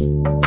you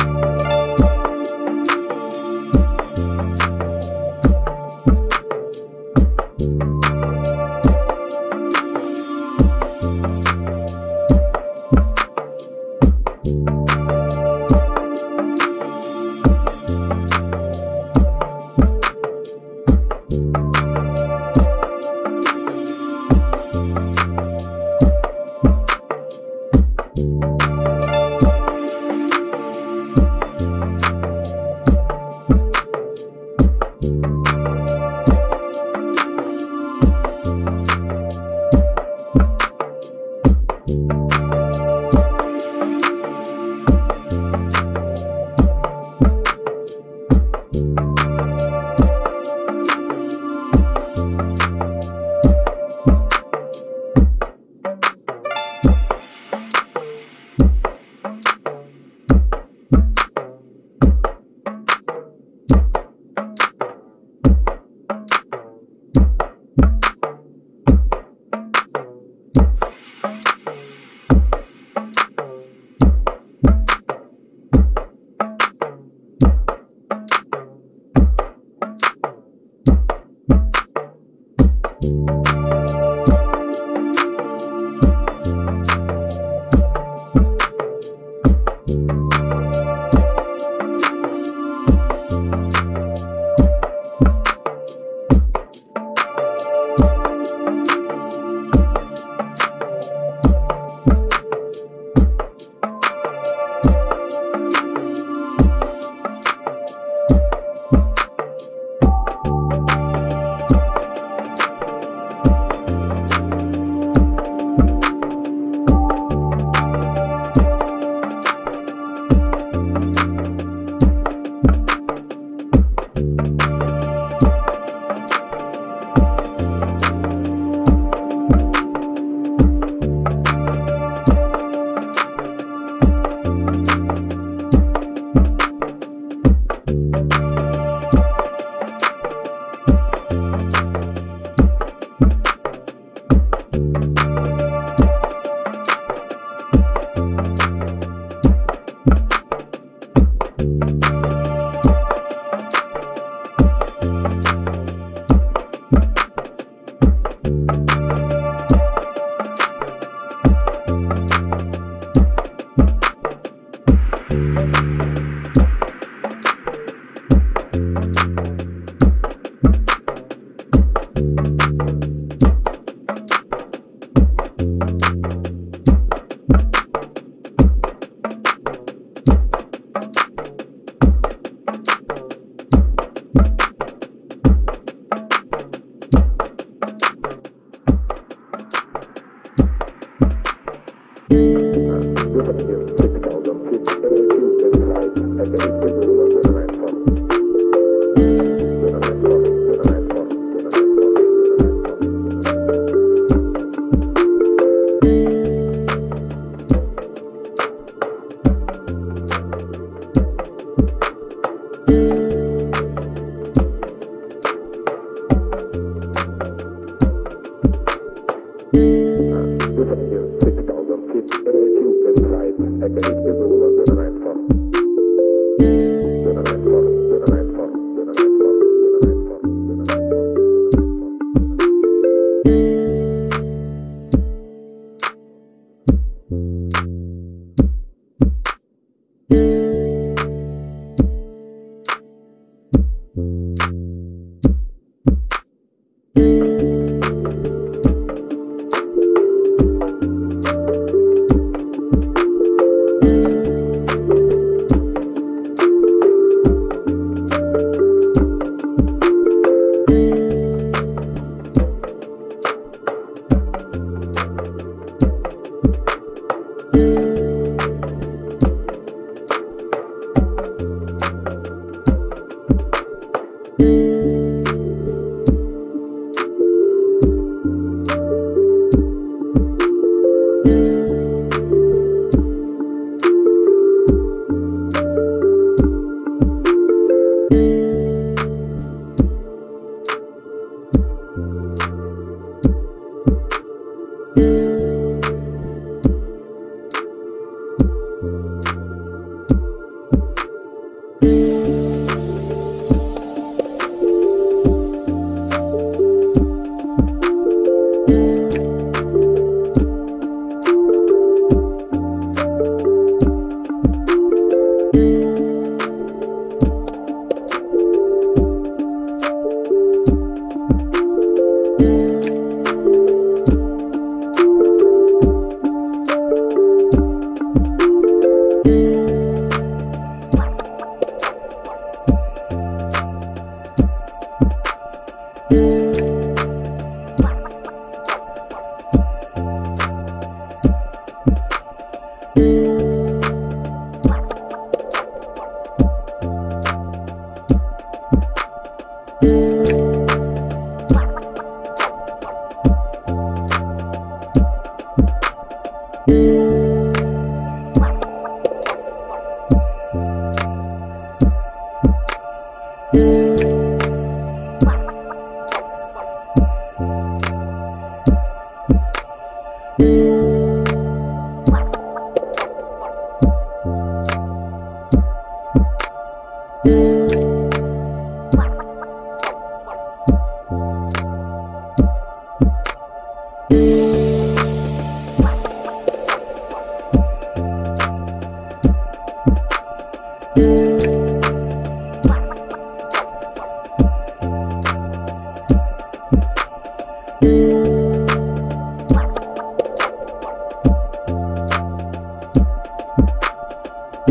Thank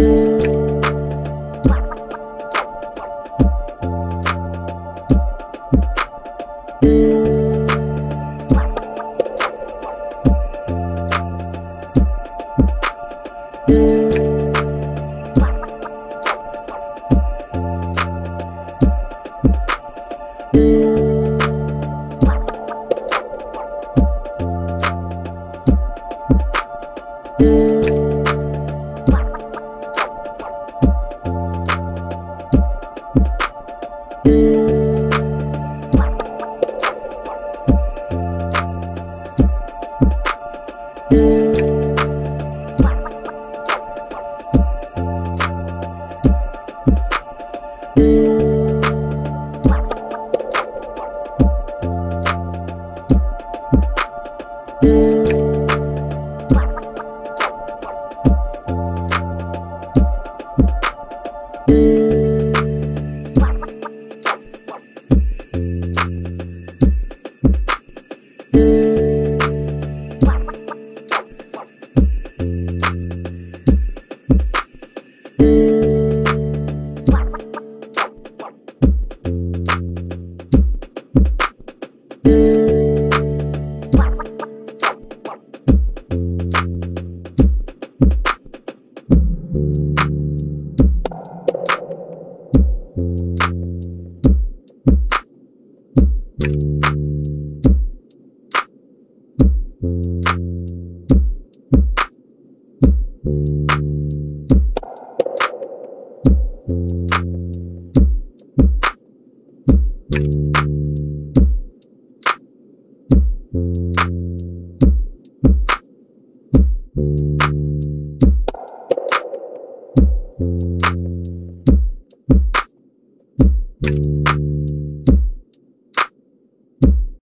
you.